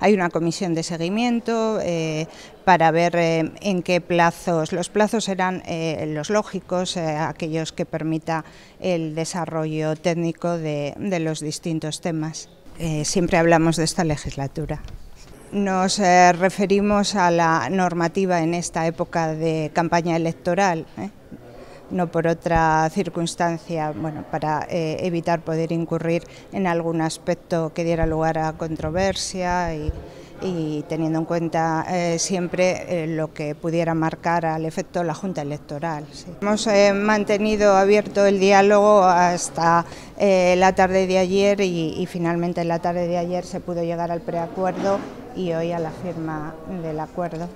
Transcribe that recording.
Hay una comisión de seguimiento para ver en qué plazos, los plazos serán los lógicos, aquellos que permita el desarrollo técnico de, los distintos temas. siempre hablamos de esta legislatura. Nos eh, referimos a la normativa en esta época de campaña electoral, ¿eh? No por otra circunstancia, bueno, para eh, evitar poder incurrir en algún aspecto que diera lugar a controversia y, teniendo en cuenta siempre lo que pudiera marcar al efecto la Junta Electoral. Hemos mantenido abierto el diálogo hasta la tarde de ayer y finalmente en la tarde de ayer se pudo llegar al preacuerdo y hoy a la firma del acuerdo.